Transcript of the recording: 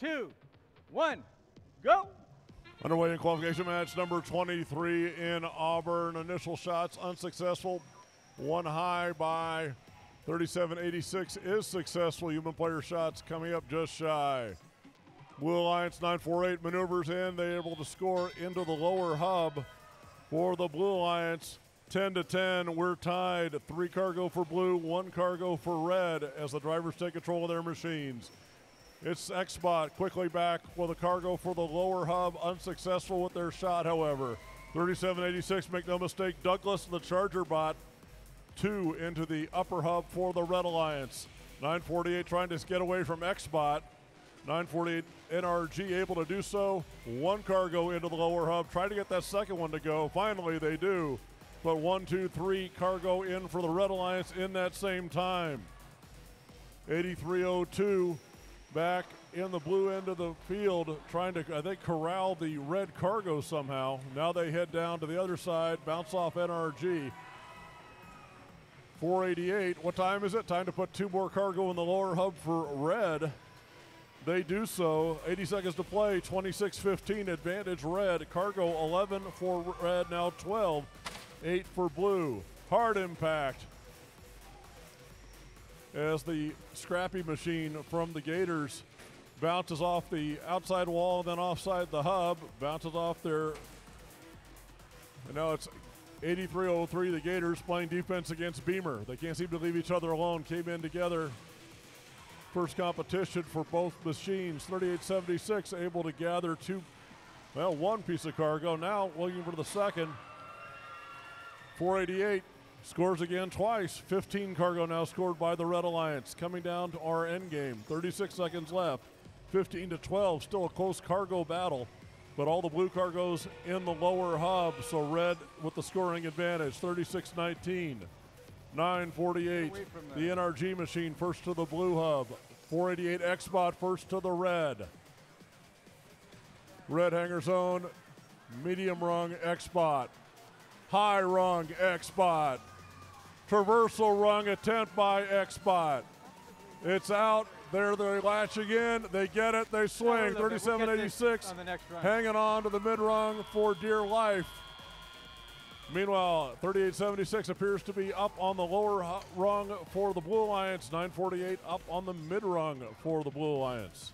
two, one, go. Underway in qualification match number 23 in Auburn. Initial shots unsuccessful. One high by 3786 is successful. Human player shots coming up just shy. Blue Alliance 948 maneuvers in. They're able to score into the lower hub for the Blue Alliance. 10 to 10. We're tied. Three cargo for blue, one cargo for red as the drivers take control of their machines. It's Xbot quickly back with a cargo for the lower hub, unsuccessful with their shot, however. 3786, make no mistake, Douglas, the Charger bot, two into the upper hub for the Red Alliance. 948 trying to get away from Xbot. 948 NRG able to do so. One cargo into the lower hub, trying to get that second one to go. Finally, they do. But one, two, three cargo in for the Red Alliance in that same time. 8302 back in the blue end of the field, trying to, I think, corral the red cargo somehow. Now they head down to the other side, bounce off NRG. 488. What time is it? Time to put two more cargo in the lower hub for red. They do so. 80 seconds to play. 26 15 advantage red. Cargo 11 for red, now 12. 8 for blue. Hard impact as the scrappy machine from the Gators bounces off the outside wall, then offside the hub, bounces off there. And now it's 8303, the Gators playing defense against Beamer. They can't seem to leave each other alone. Came in together. First competition for both machines. 3876 able to gather two, well, one piece of cargo. Now looking for the second. 488 scores again twice. 15 cargo now scored by the Red Alliance. Coming down to our end game. 36 seconds left. 15 to 12. Still a close cargo battle. But all the blue cargoes in the lower hub. So red with the scoring advantage. 36 19. 948. The NRG machine first to the blue hub. 488 Xbot first to the red. Red hanger zone. Medium rung Xbot. High rung Xbot. Traversal rung attempt by Xbot. It's out. There they latch again. They get it. They swing. We'll 3786 on the next run. hanging on to the mid rung for dear life. Meanwhile, 3876 appears to be up on the lower rung for the Blue Alliance. 948 up on the mid rung for the Blue Alliance.